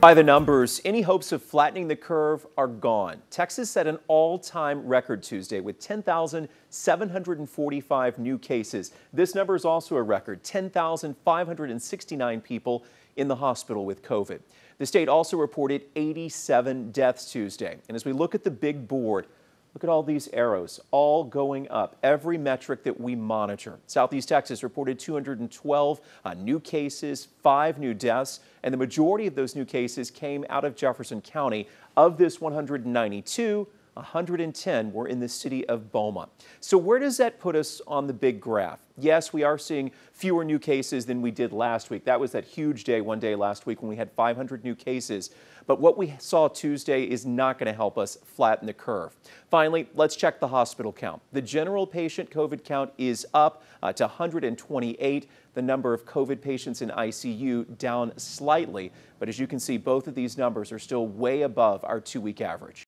By the numbers, any hopes of flattening the curve are gone. Texas set an all-time record Tuesday with 10,745 new cases. This number is also a record, 10,569 people in the hospital with COVID. The state also reported 87 deaths Tuesday. And as we look at the big board, Look at all these arrows, all going up. Every metric that we monitor. Southeast Texas reported 212 uh, new cases, five new deaths, and the majority of those new cases came out of Jefferson County. Of this 192, 110 were in the city of Beaumont. So where does that put us on the big graph? Yes, we are seeing fewer new cases than we did last week. That was that huge day one day last week when we had 500 new cases. But what we saw Tuesday is not going to help us flatten the curve. Finally, let's check the hospital count. The general patient COVID count is up uh, to 128. The number of COVID patients in ICU down slightly. But as you can see, both of these numbers are still way above our two-week average.